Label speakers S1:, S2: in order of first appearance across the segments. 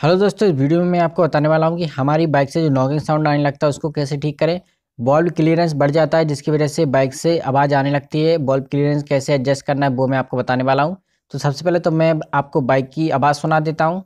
S1: Hello दोस्तों, इस video में मैं आपको बताने वाला हूँ कि हमारी बाइक से जो नॉकिंग साउंड आने लगता है, उसको कैसे ठीक करें। बॉल्ब क्लियरेंस बढ़ जाता है, जिसकी वजह से बाइक से आवाज़ आने लगती है। बॉल्ब क्लियरेंस कैसे एडजस्ट करना है, वो मैं आपको बताने वाला हूँ। तो सबसे पहले तो मैं आपको बाइक की आवाज़ सुना देता हूँ।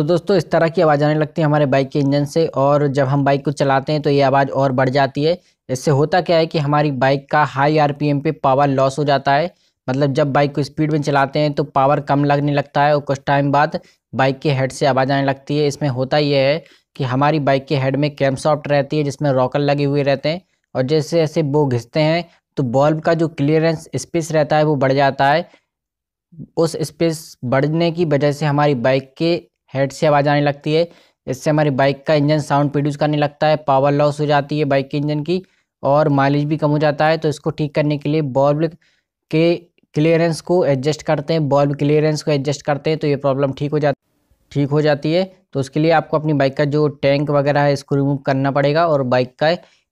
S1: तो दोस्तों, इस तरह की आवाज़ आने लगती है हमारे बाइक के इंजन से और जब हम बाइक को चलाते हैं तो ये आवाज़ और बढ़ जाती है। इससे होता क्या है कि हमारी बाइक का हाई आरपीएम पे पावर लॉस हो जाता है। मतलब जब बाइक को स्पीड में चलाते हैं तो पावर कम लगने लगता है और कुछ टाइम बाद बाइक के हेड से आवाज़ आने लगती है। इसमें होता यह है कि हमारी बाइक के हेड में कैम सॉफ्ट रहती है, जिसमें रॉकर लगे हुए रहते हैं और जैसे जैसे वो घिसते हैं तो बल्ब का जो क्लियरेंस स्पेस रहता है वो बढ़ जाता है। उस स्पेस बढ़ने की वजह से हमारी बाइक के हेड से आवाज़ आने लगती है इससे हमारी बाइक का इंजन साउंड प्रोड्यूस करने लगता है, पावर लॉस हो जाती है बाइक के इंजन की और माइलेज भी कम हो जाता है। तो इसको ठीक करने के लिए बॉल्ब के क्लियरेंस को एडजस्ट करते हैं, बॉल्ब क्लियरेंस को एडजस्ट करते हैं तो ये प्रॉब्लम ठीक हो जाती, ठीक हो जाती है। तो उसके लिए आपको अपनी बाइक का जो टैंक वगैरह है, इसको रिमूव करना पड़ेगा और बाइक का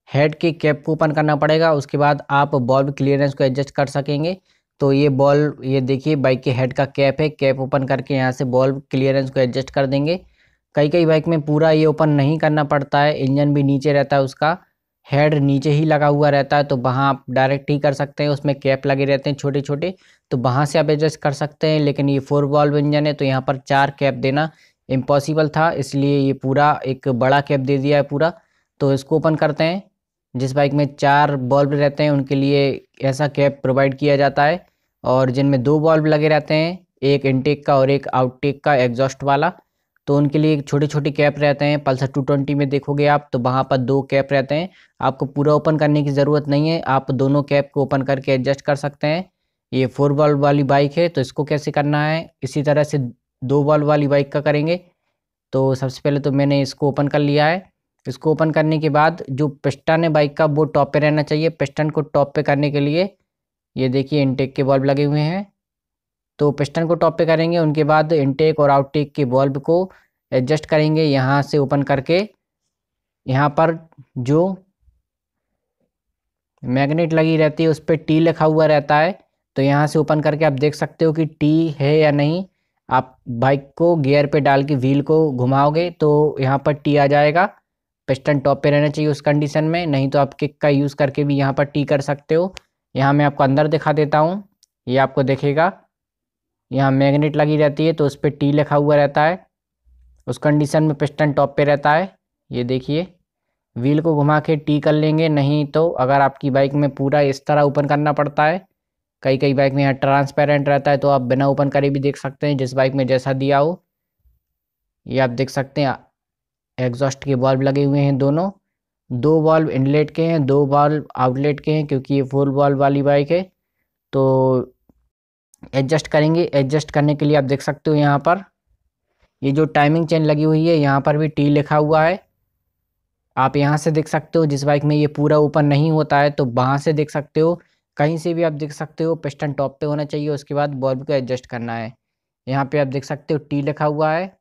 S1: हेड के कैप को ओपन करना पड़ेगा। उसके बाद आप बॉल्ब क्लियरेंस को एडजस्ट कर सकेंगे। तो ये बॉल ये देखिए बाइक के हेड का कैप है। कैप ओपन करके यहाँ से बॉल क्लियरेंस को एडजस्ट कर देंगे। कई कई बाइक में पूरा ये ओपन नहीं करना पड़ता है। इंजन भी नीचे रहता है उसका। हेड नीचे ही लगा हुआ रहता है तो वहाँ आप डायरेक्ट ही कर सकते हैं। उसमें कैप लगे रहते हैं छोटे छोटे तो वहाँ से आप एडजस्ट कर सकते हैं। लेकिन ये फोर बॉल्व इंजन है तो यहाँ पर चार कैप देना इम्पॉसिबल था। इसलिए ये पूरा एक बड़ा कैप दे दिया है पूरा। तो इसको ओपन करते हैं। जिस बाइक में चार बल्ब रहते हैं, उनके लिए ऐसा कैप प्रोवाइड किया जाता है। और जिनमें दो बल्ब लगे रहते हैं, एक इनटेक का और एक आउटटेक का एग्जॉस्ट वाला तो उनके लिए एक छोटे छोटे कैप रहते हैं। पल्सर टू ट्वेंटी में देखोगे आप तो वहाँ पर दो कैप रहते हैं। आपको पूरा ओपन करने की ज़रूरत नहीं है, आप दोनों कैप को ओपन करके एडजस्ट कर सकते हैं। ये फोर बल्ब वाली बाइक है तो इसको कैसे करना है? इसी तरह से दो बल्ब वाली बाइक का करेंगे। तो सबसे पहले तो मैंने इसको ओपन कर लिया है। इसको ओपन करने के बाद जो पिस्टन है बाइक का, वो टॉप पे रहना चाहिए। पिस्टन को टॉप पे करने के लिए ये देखिए इनटेक के बल्ब लगे हुए हैं। तो पिस्टन को टॉप पे करेंगे, उनके बाद इनटेक और आउटटेक के बल्ब को एडजस्ट करेंगे यहाँ से ओपन करके। यहाँ पर जो मैग्नेट लगी रहती है, उस पर टी लिखा हुआ रहता है। तो यहाँ से ओपन करके आप देख सकते हो कि टी है या नहीं। आप बाइक को गियर पे डाल के व्हील को घुमाओगे तो यहाँ पर टी आ जाएगा। पिस्टन टॉप पे रहना चाहिए उस कंडीशन में, नहीं तो आप किक का यूज़ करके भी यहाँ पर टी कर सकते हो। यहाँ मैं आपको अंदर दिखा देता हूँ। ये आपको देखेगा। यहाँ मैग्नेट लगी रहती है तो उस पर टी लिखा हुआ रहता है। उस कंडीशन में पिस्टन टॉप पे रहता है। ये देखिए, व्हील को घुमा के टी कर लेंगे। नहीं तो अगर आपकी बाइक में पूरा इस तरह ओपन करना पड़ता है कई कई बाइक में यहाँ ट्रांसपेरेंट रहता है तो आप बिना ओपन करे भी देख सकते हैं, जिस बाइक में जैसा दिया हो। ये आप देख सकते हैं, एग्जॉस्ट के बल्ब लगे हुए हैं दोनों। दो बॉल्व इनलेट के हैं, दो बॉल्व आउटलेट के हैं, क्योंकि ये फुल बॉल्व वाली बाइक है। तो एडजस्ट करेंगे। एडजस्ट करने के लिए आप देख सकते हो यहाँ पर, ये जो टाइमिंग चेन लगी हुई है, यहाँ पर भी टी लिखा हुआ है। आप यहाँ से देख सकते हो, जिस बाइक में ये पूरा ऊपर नहीं होता है तो वहाँ से देख सकते हो। कहीं से भी आप देख सकते हो पिस्टन टॉप पे होना चाहिए, उसके बाद बॉल्ब को एडजस्ट करना है। यहाँ पे आप देख सकते हो टी लिखा हुआ है।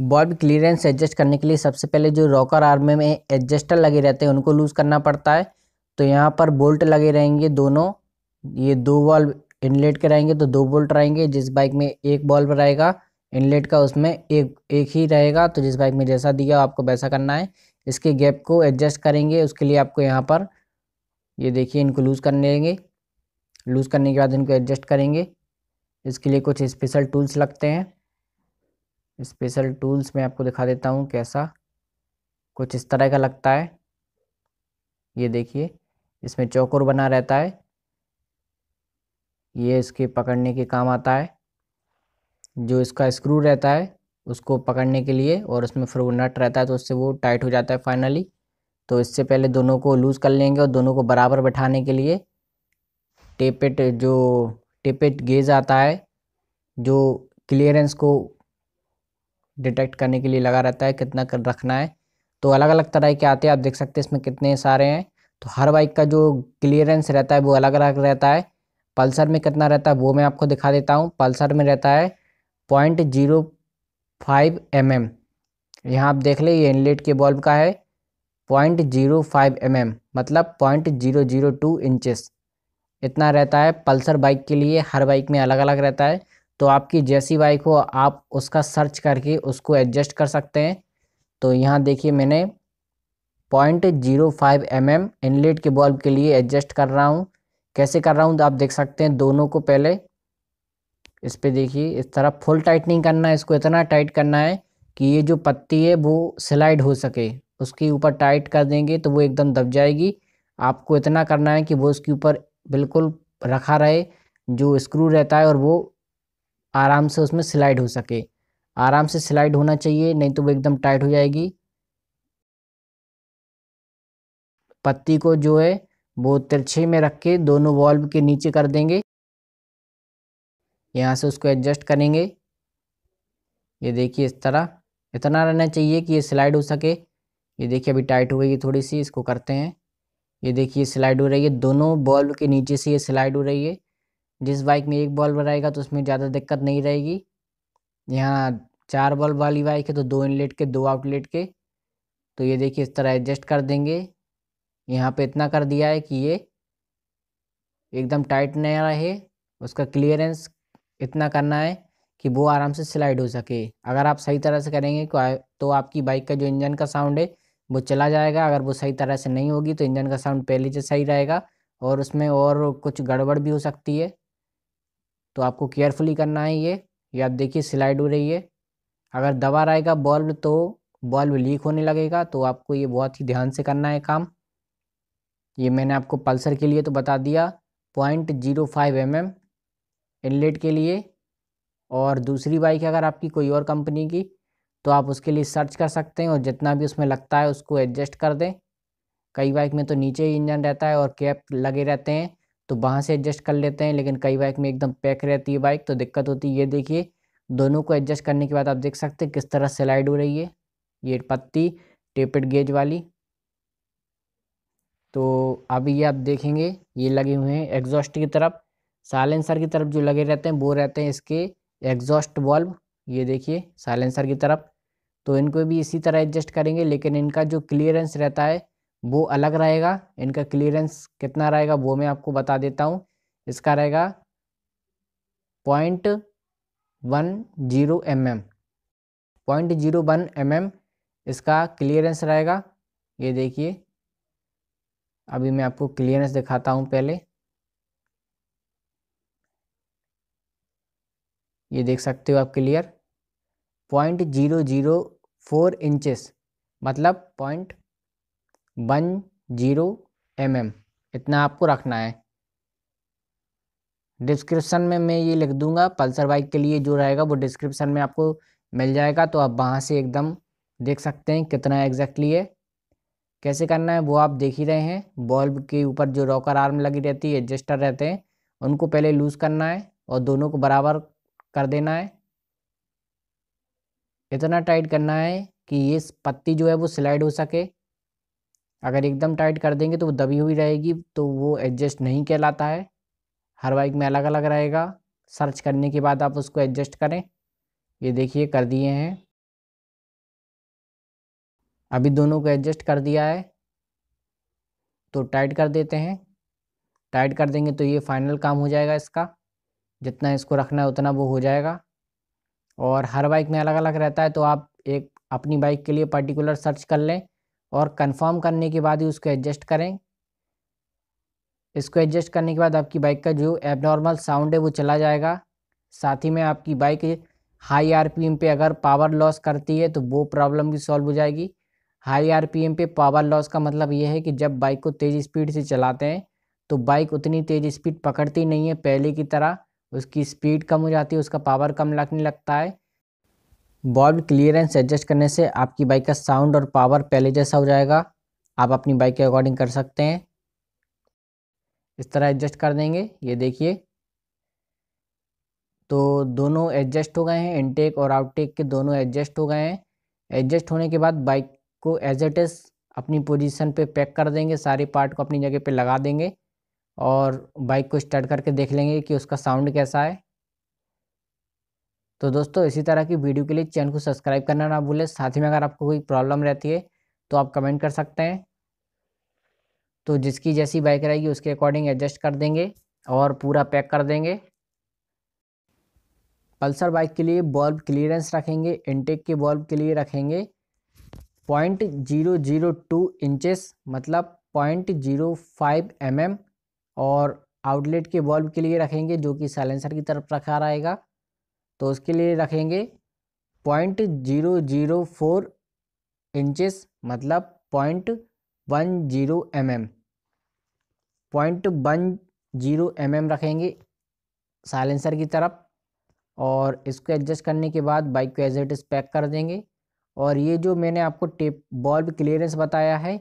S1: बॉल्ब क्लियरेंस एडजस्ट करने के लिए सबसे पहले जो रॉकर आर्म में एडजस्टर लगे रहते हैं, उनको लूज़ करना पड़ता है। तो यहाँ पर बोल्ट लगे रहेंगे दोनों। ये दो बॉल्ब इनलेट के रहेंगे तो दो बोल्ट रहेंगे, जिस बाइक में एक बॉल्ब रहेगा, इनलेट का उसमें एक एक ही रहेगा। तो जिस बाइक में जैसा दिया आपको वैसा करना है। इसके गैप को एडजस्ट करेंगे, उसके लिए आपको यहाँ पर, ये देखिए, इनको लूज़ करने देंगे। लूज़ करने के बाद इनको एडजस्ट करेंगे। इसके लिए कुछ स्पेशल टूल्स लगते हैं। स्पेशल टूल्स मैं आपको दिखा देता हूँ कैसा कुछ इस तरह का लगता है। ये देखिए, इसमें चौकोर बना रहता है। ये इसके पकड़ने के काम आता है। जो इसका स्क्रू रहता है, उसको पकड़ने के लिए और उसमें फिर वो नट रहता है तो उससे वो टाइट हो जाता है फाइनली। तो इससे पहले दोनों को लूज़ कर लेंगे और दोनों को बराबर बैठाने के लिए टेपेट, जो टेपेट गेज आता है, जो क्लियरेंस को डिटेक्ट करने के लिए लगा रहता है, कितना कर रखना है। तो अलग अलग तरह के आते हैं, आप देख सकते हैं इसमें कितने सारे हैं। तो हर बाइक का जो क्लियरेंस रहता है, वो अलग अलग रहता है। पल्सर में कितना रहता है, वो मैं आपको दिखा देता हूँ। पल्सर में रहता है point zero five M M यहाँ आप देख ले, ये इनलेट के बॉल्ब का है। Point zero five M M मतलब point zero zero two inches. इतना रहता है पल्सर बाइक के लिए, हर बाइक में अलग अलग रहता है। तो आपकी जैसी बाइक हो, आप उसका सर्च करके उसको एडजस्ट कर सकते हैं। तो यहाँ देखिए मैंने point zero five M M inlet के बॉल्ब के लिए एडजस्ट कर रहा हूँ। कैसे कर रहा हूँ? तो आप देख सकते हैं दोनों को पहले इस पर देखिए, इस तरह फुल टाइट नहीं करना है, इसको इतना टाइट करना है कि ये जो पत्ती है वो स्लाइड हो सके। उसके ऊपर टाइट कर देंगे तो वो एकदम दब जाएगी। आपको इतना करना है कि वो उसके ऊपर बिल्कुल रखा रहे, जो स्क्रू रहता है और वो आराम से उसमें स्लाइड हो सके। आराम से स्लाइड होना चाहिए, नहीं तो वो एकदम टाइट हो जाएगी। पत्ती को जो है, वो तिरछे में रख के दोनों वॉल्व के नीचे कर देंगे। यहाँ से उसको एडजस्ट करेंगे। ये देखिए इस तरह। इतना रहना चाहिए कि ये स्लाइड हो सके। ये देखिए अभी टाइट हो गई थोड़ी सी, इसको करते हैं। ये देखिए स्लाइड हो रही है। दोनों बॉल्व के नीचे से ये स्लाइड हो रही है। जिस बाइक में एक बॉल्व रहेगा तो उसमें ज़्यादा दिक्कत नहीं रहेगी। यहाँ चार बल्ब वाली बाइक है तो दो इनलेट के, दो आउटलेट के। तो ये देखिए, इस तरह एडजस्ट कर देंगे। यहाँ पे इतना कर दिया है कि ये एकदम टाइट नहीं रहे। उसका क्लियरेंस इतना करना है कि वो आराम से स्लाइड हो सके। अगर आप सही तरह से करेंगे तो आपकी बाइक का जो इंजन का साउंड है, वो चला जाएगा। अगर वो सही तरह से नहीं होगी तो इंजन का साउंड पहले से सही रहेगा। और उसमें और कुछ गड़बड़ भी हो सकती है। तो आपको केयरफुली करना है ये। ये आप देखिए स्लाइड हो रही है। अगर दबा रहेगा बल्ब तो बल्ब लीक होने लगेगा तो आपको ये बहुत ही ध्यान से करना है काम। ये मैंने आपको पल्सर के लिए तो बता दिया। Point zero five M M inlet के लिए। और दूसरी बाइक अगर आपकी कोई और कंपनी की तो आप उसके लिए सर्च कर सकते हैं और जितना भी उसमें लगता है उसको एडजस्ट कर दें। कई बाइक में तो नीचे ही इंजन रहता है और कैप लगे रहते हैं। तो वहाँ से एडजस्ट कर लेते हैं, लेकिन कई बाइक में एकदम पैक रहती है बाइक तो दिक्कत होती है। ये देखिए, दोनों को एडजस्ट करने के बाद आप देख सकते हैं किस तरह स्लाइड हो रही है। ये पत्ती, टेपेड गेज वाली। तो अभी ये आप देखेंगे, ये लगे हुए हैं एग्जॉस्ट की तरफ़। साइलेंसर की तरफ़ जो लगे रहते हैं, वो रहते हैं इसके एग्जॉस्ट बल्ब ये देखिए, साइलेंसर की तरफ़। तो इनको भी इसी तरह एडजस्ट करेंगे, लेकिन इनका जो क्लियरेंस रहता है वो अलग रहेगा। इनका क्लियरेंस कितना रहेगा वो मैं आपको बता देता हूँ। इसका रहेगा point one zero M M point zero one M M इसका क्लियरेंस रहेगा। ये देखिए, अभी मैं आपको क्लियरेंस दिखाता हूँ पहले। ये देख सकते हो आप clear point zero zero four inches मतलब point one zero M M. इतना आपको रखना है। डिस्क्रिप्शन में मैं ये लिख दूँगा, पल्सर बाइक के लिए जो रहेगा वो डिस्क्रिप्शन में आपको मिल जाएगा तो आप वहाँ से एकदम देख सकते हैं कितना एग्जैक्टली है। कैसे करना है वो आप देख ही रहे हैं। बल्ब के ऊपर जो रॉकर आर्म लगी रहती है एडजस्टर रहते हैं, उनको पहले लूज़ करना है और दोनों को बराबर कर देना है। इतना टाइट करना है कि ये पत्ती जो है वो स्लाइड हो सके। अगर एकदम टाइट कर देंगे तो वो दबी हुई रहेगी तो वो एडजस्ट नहीं कहलाता है। हर बाइक में अलग अलग रहेगा। सर्च करने के बाद आप उसको एडजस्ट करें। ये देखिए, कर दिए हैं। अभी दोनों को एडजस्ट कर दिया है। तो टाइट कर देते हैं। टाइट कर देंगे तो ये फाइनल काम हो जाएगा इसका। जितना इसको रखना है उतना वो हो जाएगा। और हर बाइक में अलग अलग रहता है तो आप एक अपनी बाइक के लिए पर्टिकुलर सर्च कर लें। और कंफर्म करने के बाद ही उसको एडजस्ट करें। इसको एडजस्ट करने के बाद आपकी बाइक का जो एबनॉर्मल साउंड है वो चला जाएगा। साथ ही में आपकी बाइक हाई आरपीएम पे अगर पावर लॉस करती है तो वो प्रॉब्लम भी सॉल्व हो जाएगी। हाई आरपीएम पे पावर लॉस का मतलब ये है कि जब बाइक को तेज़ स्पीड से चलाते हैं तो बाइक उतनी तेज़ स्पीड पकड़ती नहीं है, पहले की तरह। उसकी स्पीड कम हो जाती है, उसका पावर कम लगने लगता है। बॉल्ब क्लियरेंस एडजस्ट करने से आपकी बाइक का साउंड और पावर पहले जैसा हो जाएगा। आप अपनी बाइक के अकॉर्डिंग कर सकते हैं। इस तरह एडजस्ट कर देंगे, ये देखिए। तो दोनों एडजस्ट हो गए हैं इनटेक और आउटटेक के दोनों एडजस्ट हो गए हैं। एडजस्ट होने के बाद बाइक को एज इट इज़ अपनी पोजीशन पे पैक कर देंगे, सारे पार्ट को अपनी जगह पे लगा देंगे और बाइक को स्टार्ट करके देख लेंगे कि उसका साउंड कैसा है। तो दोस्तों, इसी तरह की वीडियो के लिए चैनल को सब्सक्राइब करना ना भूलें। साथ ही में अगर आपको कोई प्रॉब्लम रहती है तो आप कमेंट कर सकते हैं। तो जिसकी जैसी बाइक रहेगी, उसके अकॉर्डिंग एडजस्ट कर देंगे और पूरा पैक कर देंगे। पल्सर बाइक के लिए बल्ब क्लियरेंस रखेंगे इनटेक के बल्ब के लिए रखेंगे। Point zero zero two inches मतलब पॉइंट ज़ीरो फाइव एम और आउटलेट के बल्ब के लिए रखेंगे, जो कि साइलेंसर की तरफ़ रखा रहेगा। तो उसके लिए रखेंगे point zero zero four inches मतलब point one zero M M point one zero M M रखेंगे साइलेंसर की तरफ़ और इसको एडजस्ट करने के बाद बाइक को एज इट इज़ पैक कर देंगे। और ये जो मैंने आपको टेप बॉल्ब क्लियरेंस बताया है,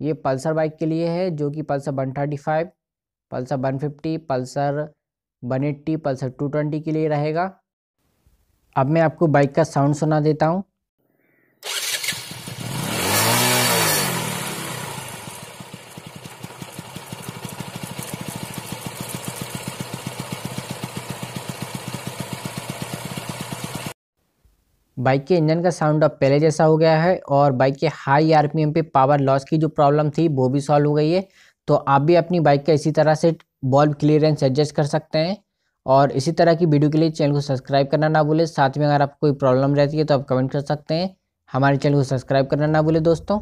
S1: ये पल्सर बाइक के लिए है, जो कि Pulsar one thirty five Pulsar one fifty Pulsar one eighty Pulsar two twenty के लिए रहेगा। अब मैं आपको बाइक का साउंड सुना देता हूँ। बाइक के इंजन का साउंड अब पहले जैसा हो गया है और बाइक के हाई आरपीएम पे पावर लॉस की जो प्रॉब्लम थी, वो भी सॉल्व हो गई है। तो आप भी अपनी बाइक का इसी तरह से बॉल्ब क्लियरेंस एडजस्ट कर सकते हैं। और इसी तरह की वीडियो के लिए चैनल को सब्सक्राइब करना ना भूलें। साथ में अगर आपको कोई प्रॉब्लम रहती है तो आप कमेंट कर सकते हैं। हमारे चैनल को सब्सक्राइब करना ना भूलें दोस्तों।